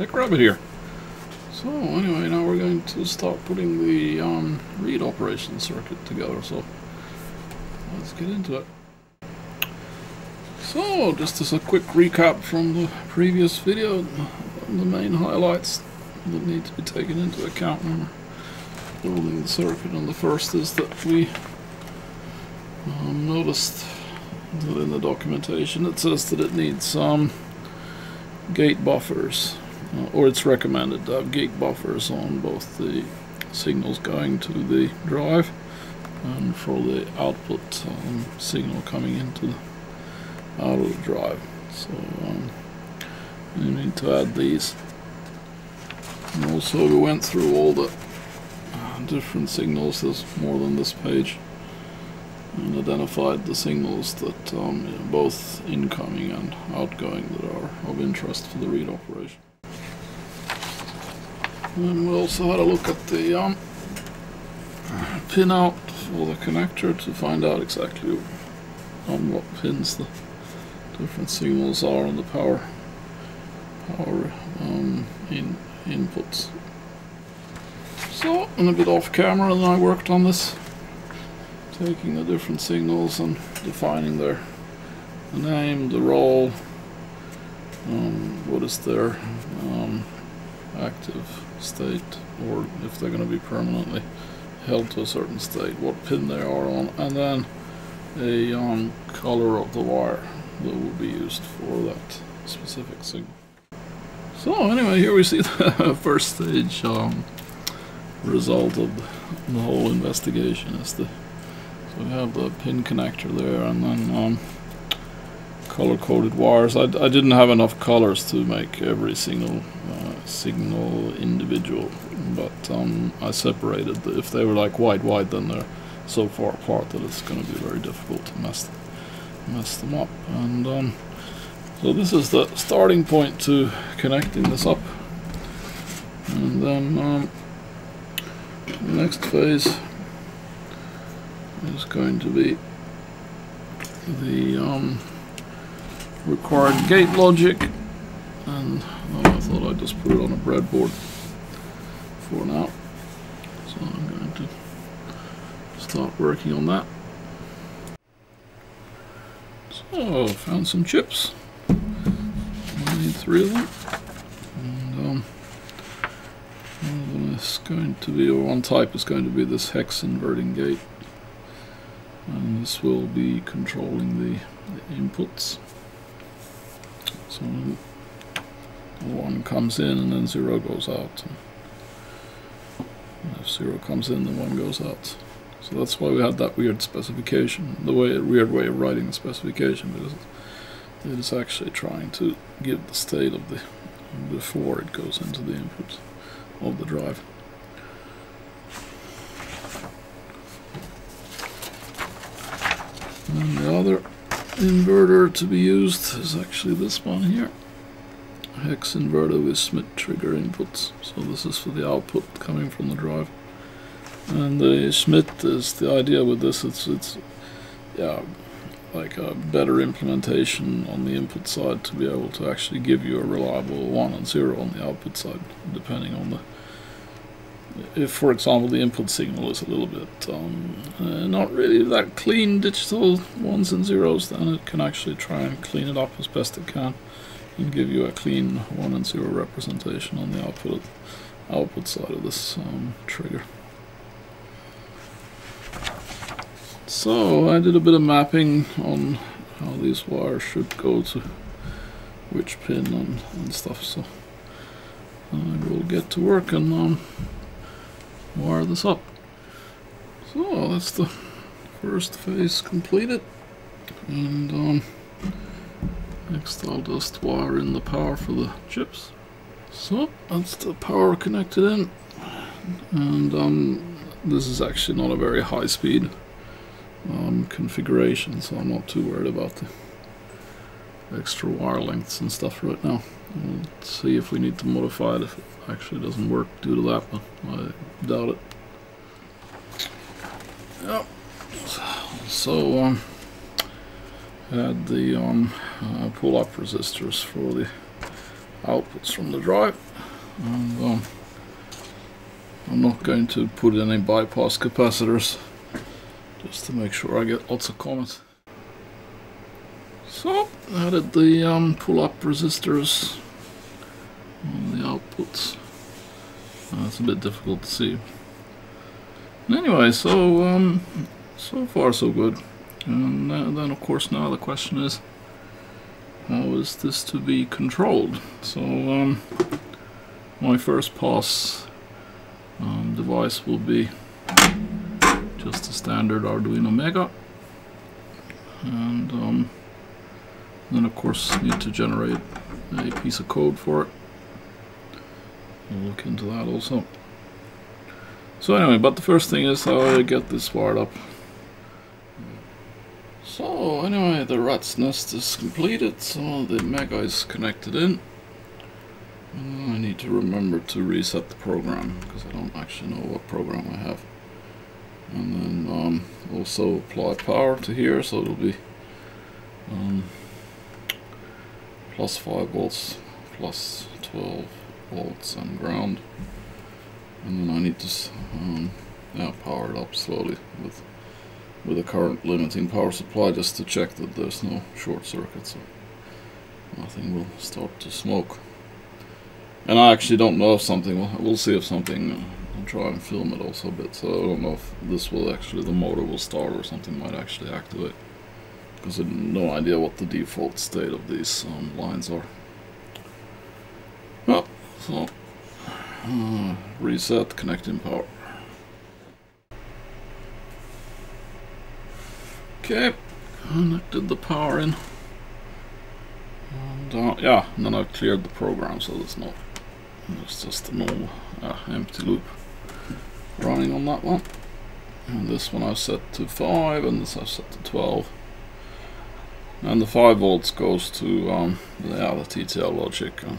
Tech Rabbit here. So anyway, now we're going to start putting the um, read operation circuit together. So let's get into it. So just as a quick recap from the previous video, the main highlights that need to be taken into account when we're building the circuit. And the first is that we um, noticed that in the documentation it says that it needs some gate buffers, or it's recommended to have gate buffers on both the signals going to the drive and for the output um, signal coming into the out of the drive. So um, you need to add these. And also we went through all the uh, different signals, there's more than this page, and identified the signals that um, both incoming and outgoing that are of interest for the read operation. And we also had a look at the um, pin out for the connector to find out exactly on what pins the different signals are on the power power um, in inputs. So, and a bit off camera, then I worked on this, taking the different signals and defining their the name, the role, um, what is their um, active state, or if they're going to be permanently held to a certain state, what pin they are on, and then a um, color of the wire that will be used for that specific signal. So anyway, here we see the first stage um, result of the whole investigation. Is the so we have the pin connector there, and then um, color-coded wires. I, I didn't have enough colors to make every single uh, signal individual, but um, I separated. If they were like white white, then they're so far apart that it's going to be very difficult to mess mess them up. And um, so this is the starting point to connecting this up. And then um, the next phase is going to be the um, required gate logic. And oh, I thought I'd just put it on a breadboard for now. So I'm going to start working on that. So, found some chips. I need three of them. And um, is going to be, or one type is going to be this hex inverting gate. And this will be controlling the, the inputs. So one comes in and then zero goes out. And if zero comes in, then one goes out. So that's why we had that weird specification, the way weird way of writing the specification, because it is actually trying to give the state of the before it goes into the input of the drive. And the other inverter to be used is actually this one here. Hex inverter with Schmitt trigger inputs. So this is for the output coming from the drive. And the Schmitt is the idea with this. It's it's yeah, like a better implementation on the input side to be able to actually give you a reliable one and zero on the output side, depending on the. If, for example, the input signal is a little bit um, uh, not really that clean digital ones and zeros, then it can actually try and clean it up as best it can and give you a clean one and zero representation on the output output side of this um, trigger. So I did a bit of mapping on how these wires should go to which pin and, and stuff. So I will get to work and um, wire this up. So that's the first phase completed. And um, next I'll just wire in the power for the chips. So that's the power connected in. And um, this is actually not a very high speed um, configuration, so I'm not too worried about the extra wire lengths and stuff right now. We'll see if we need to modify it if it actually doesn't work due to that, but I doubt it. Yep. So, um, the um, uh, pull-up resistors for the outputs from the drive. And um, I'm not going to put any bypass capacitors just to make sure I get lots of comments. So, added the um, pull-up resistors on the outputs. Uh, it's a bit difficult to see. Anyway, so um, so far so good. And uh, then of course now the question is, how is this to be controlled? So um, my first pass um, device will be just a standard Arduino Mega. And um, then of course need to generate a piece of code for it. We'll look into that also. So anyway, but the first thing is how I get this wired up. So anyway, the rat's nest is completed, so the Mega is connected in. I need to remember to reset the program, because I don't actually know what program I have. And then um, also apply power to here, so it'll be um, plus 5 volts, plus 12 volts and ground. And then I need to um, yeah, power it up slowly with with a current limiting power supply just to check that there's no short circuit so nothing will start to smoke. And I actually don't know if something will, we'll see if something uh, I'll try and film it also a bit so I don't know if this will actually the motor will start or something might actually activate because I have no idea what the default state of these um, lines are well so uh, reset connecting power. Okay, connected the power in. And uh, yeah, and then I've cleared the program so there's no, it's just a normal uh, empty loop running on that one. And this one I've set to 5 and this I've set to 12. And the 5 volts goes to um, the TTL logic. Uh,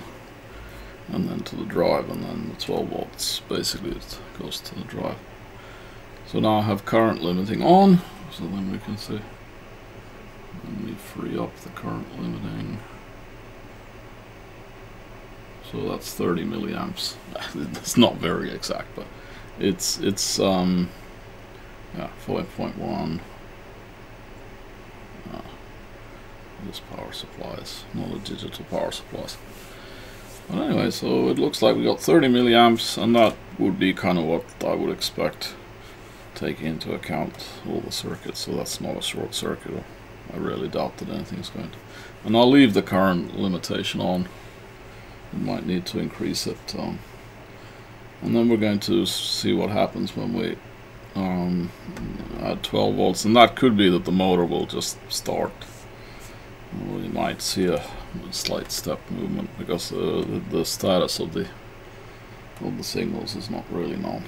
and then to the drive and then the 12 volts. Basically it goes to the drive. So now I have current limiting on. So then we can see let me free up the current limiting. So that's 30 milliamps. It's not very exact but it's it's um yeah 5.1 uh, this power supplies not a digital power supplies but anyway, so it looks like we got 30 milliamps, and that would be kind of what I would expect, taking into account all the circuits, so that's not a short circuit. I really doubt that anything's going to. And I'll leave the current limitation on. We might need to increase it. Um, and then we're going to see what happens when we um, add 12 volts. And that could be that the motor will just start. We might see a slight step movement because uh, the, the status of the of the signals is not really known.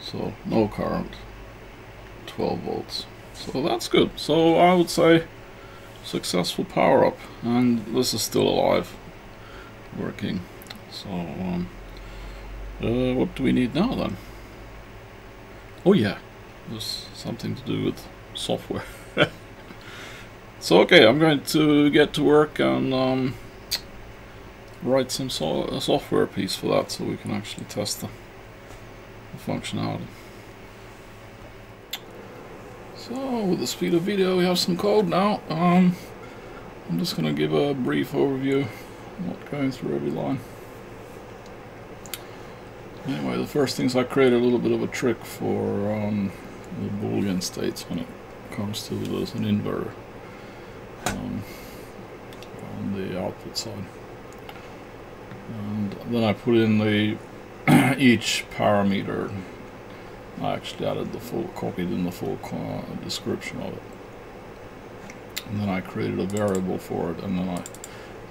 So no current, 12 volts. So that's good. So I would say successful power up and this is still alive, working. So um, uh, what do we need now then? Oh yeah, there's something to do with software. So okay, I'm going to get to work and um, write some so software piece for that so we can actually test the, the functionality. So with the speed of video we have some code now. Um, I'm just going to give a brief overview, not going through every line. Anyway, the first things I created a little bit of a trick for um, the Boolean states when it comes to there's an inverter um, output side. And then I put in the each parameter. I actually added the full, copied in the full description of it. And then I created a variable for it, and then I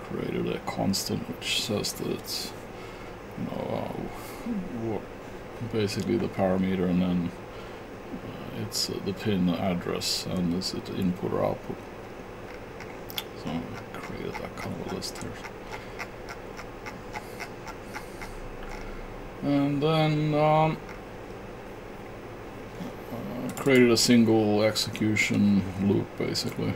created a constant which says that it's, you know, uh, basically the parameter, and then uh, it's uh, the pin address, and is it input or output. Created that a list here. And then um, uh, created a single execution loop basically.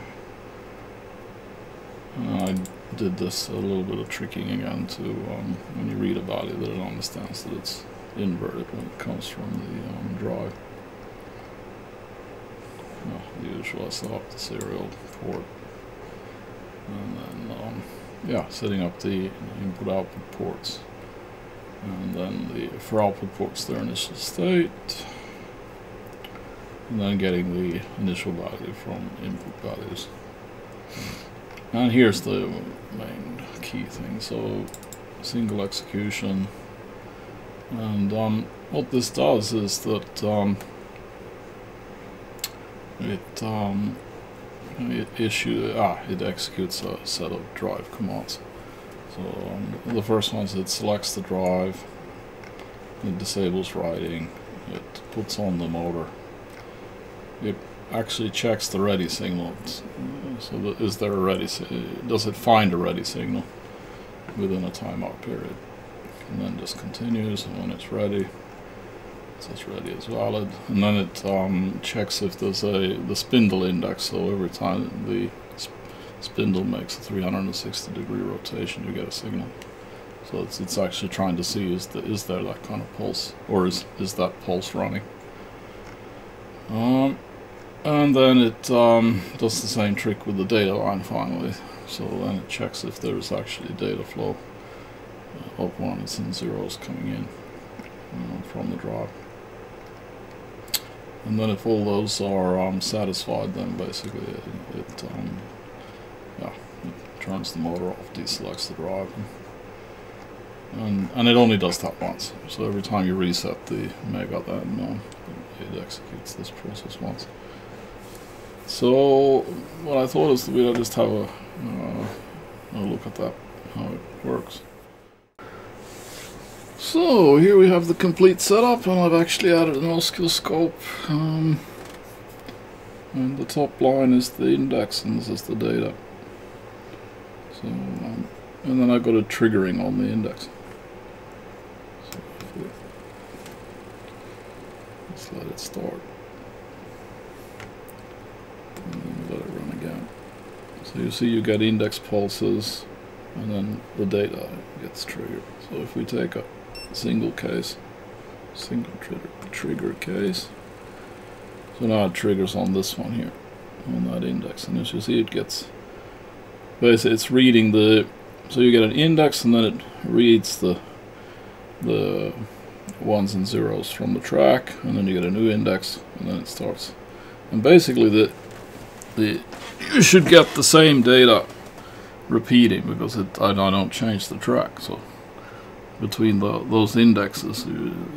I did this a little bit of tricking again to um, when you read a value that it understands that it's inverted when it comes from the um, drive. Well, the usual, up the serial port and then um, yeah, setting up the input output ports and then the for output ports their initial state and then getting the initial value from input values. And here's the main key thing. So single execution. And um, what this does is that um, it, um, it issue ah it executes a set of drive commands. So um, the first one is it selects the drive, it disables writing, it puts on the motor, it actually checks the ready signal. So is there a ready? Does it find a ready signal within a timeout period? And then just continues, and when it's ready, it says ready is valid, and then it um, checks if there's a the spindle index. So every time the sp spindle makes a 360 degree rotation, you get a signal. So it's, it's actually trying to see is the, is there that kind of pulse, or is is that pulse running? Um, and then it um, does the same trick with the data line finally. So then it checks if there's actually data flow uh, of ones and zeros coming in uh, from the drive. And then if all those are um, satisfied, then basically it, it um, yeah, it turns the motor off, deselects the drive. And, and it only does that once. So every time you reset the mega, then um, it executes this process once. So what I thought is that we'll just have a, uh, a look at that, how it works. So here we have the complete setup and I've actually added an oscilloscope. Um, and the top line is the index and this is the data. So, um, and then I've got a triggering on the index. So let's let it start. and let it run again. So you see you get index pulses and then the data gets triggered. So if we take a single case, single trigger, trigger case, so now it triggers on this one here, on that index, and as you see it gets, basically it's reading the, so you get an index and then it reads the, the ones and zeros from the track, and then you get a new index, and then it starts. And basically the the you should get the same data repeating because it I, I don't change the track. So between the, those indexes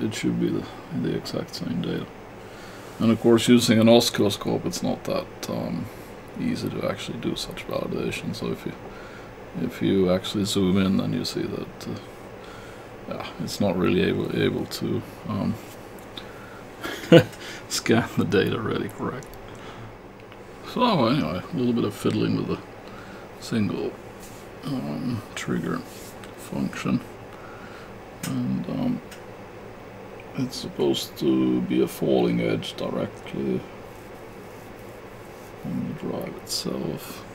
it should be the, the exact same data. And of course using an oscilloscope it's not that um, easy to actually do such validation. So if you if you actually zoom in then you see that uh, yeah it's not really able able to um, scan the data really correct. So anyway, a little bit of fiddling with the single um, trigger function. And um, it's supposed to be a falling edge directly on the drive itself.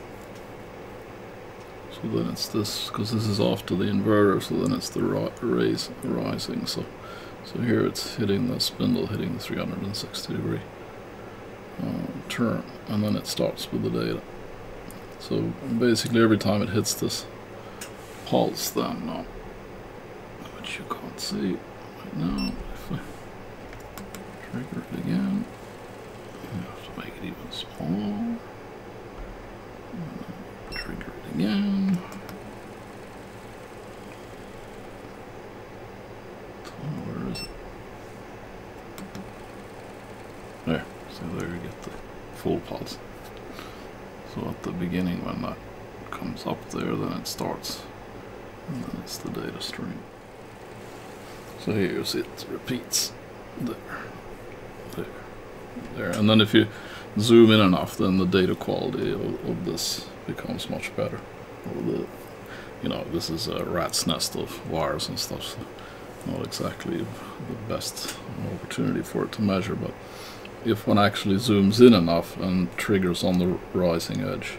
So then it's this, because this is after the inverter, so then it's the raise, rising. So, so here it's hitting the spindle, hitting the 360 degree uh, turn and then it starts with the data. So basically every time it hits this pulse then, uh, which you can't see right now, if I trigger it again, I have to make it even smaller, trigger it again, where is it? There. So there you get the full pulse. So at the beginning when that comes up there then it starts and then it's the data stream. So here you see it repeats there, there, there. And then if you zoom in enough then the data quality of, of this becomes much better. The, you know, this is a rat's nest of wires and stuff, so not exactly the best opportunity for it to measure, but if one actually zooms in enough and triggers on the rising edge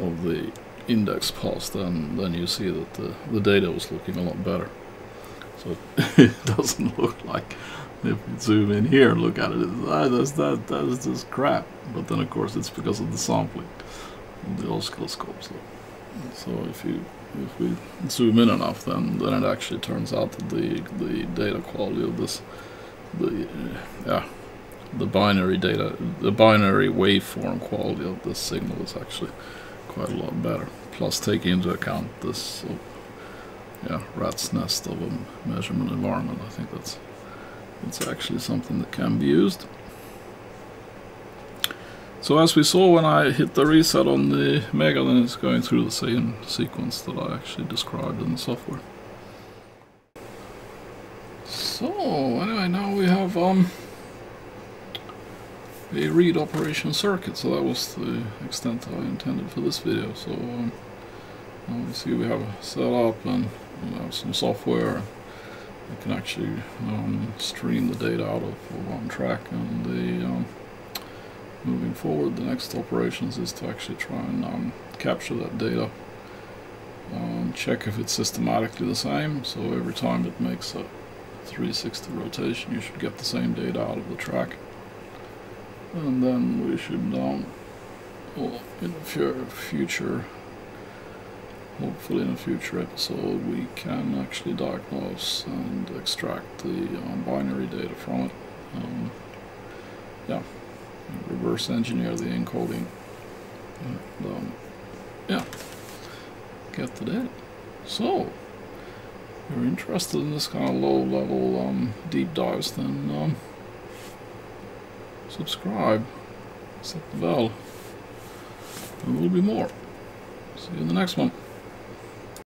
of the index pass, then then you see that the, the data was looking a lot better. So it doesn't look like if you zoom in here and look at it, ah, that's that that is just crap. But then of course it's because of the sampling of the oscilloscope. So, so if you if we zoom in enough, then then it actually turns out that the the data quality of this the yeah the binary data the binary waveform quality of this signal is actually quite a lot better. Plus take into account this yeah rat's nest of a measurement environment. I think that's it's actually something that can be used. So as we saw when I hit the reset on the Mega, then it's going through the same sequence that I actually described in the software. So anyway, now we have um, a read operation circuit. So that was the extent I intended for this video. So um, you see we have set up and have some software. I can actually um, stream the data out of one track and the um, moving forward the next operations is to actually try and um, capture that data um, check if it's systematically the same. So every time it makes a 360 rotation you should get the same data out of the track. And then we should um, in the future hopefully in a future episode we can actually diagnose and extract the um, binary data from it. Um, yeah, reverse engineer the encoding. And, um, yeah, get the data. So, if you're interested in this kind of low level um, deep dives, then um, subscribe, set the bell, and there will be more. See you in the next one.